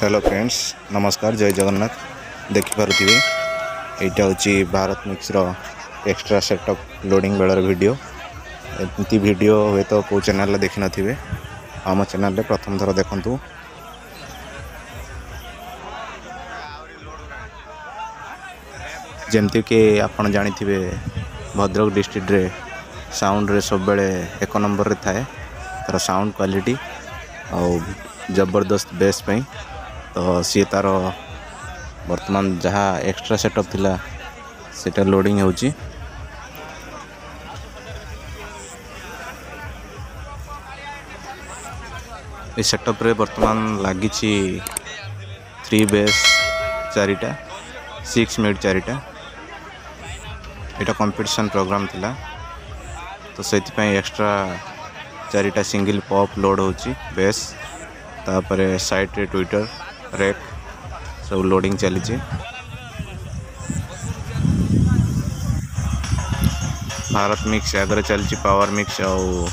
hello friends नमस्कार जय जगन्नाथ देखिपे यहाँ हूँ Bharat mixer extra setup loading baler भिड एमती भिड हे तो कौ चेल देखी नथे आम चेल प्रथम थर देखु जमती कि आप जाथे भद्रक डिस्ट्रिक्ट्रे साउंड सब एक नंबर थाए तर साउंड क्वालिटी और जबरदस्त बेस तो सी तार बर्तमान जहाँ एक्सट्रा सेटअप थिला सेटा लोडिंग हो सेटअप बर्तमान लगे थ्री बेस चारिटा सिक्स मिड चारिटा ये कंपटीशन प्रोग्राम थिला तो से एक्स्ट्रा चारिटा सिंगल पॉप लोड होची बेस तापर साइट ट्विटर रैक सब लोडिंग चली भारत मिक्स आगे चलती पावर मिक्स आउ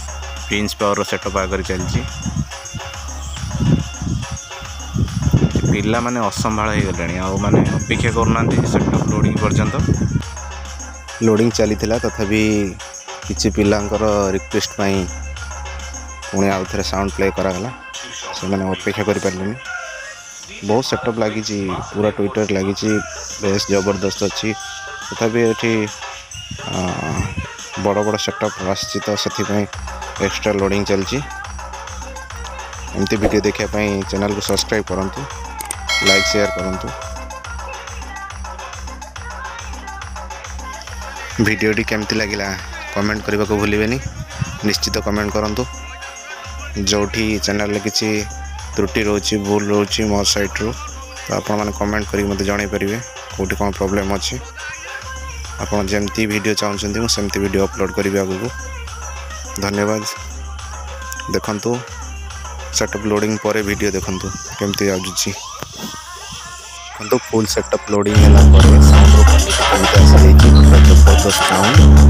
आंस पावर सेटअप आगे चलती पा मैंने असंभा मैंने अपेक्षा करना सेटअप लोडिंग पर्यटन लोडिंग चली था तथा कि पिलांर रिक्वेस्ट पाई पुणी आउ थे साउंड प्ले करा से मैंने अपेक्षा करें बहुत सेटअप लगी पूरा ट्विटर लगी बेस जबरदस्त अच्छी तथापि ये बड़ बड़ सेटअप आई एक्स्ट्रा लोडिंग चलती एमती भिड देखापी चैनल को सब्सक्राइब करूँ लाइक सेयार करूँ भिडटी केमती लगला कमेंट करने को भूल निश्चित कमेंट करूँ जो चेल किसी त्रुटि रोचे भूल रोचे मो सैट्रु तो आपमेंट करते जन कौन प्रोब्लेम अच्छे आपमती भिड चाहते मुझे भिड अपलोड करी आगे धन्यवाद देखु सेटअप लोडिंग पर भिड देखु कमी आजुची फुल सेटअप लोडिंग है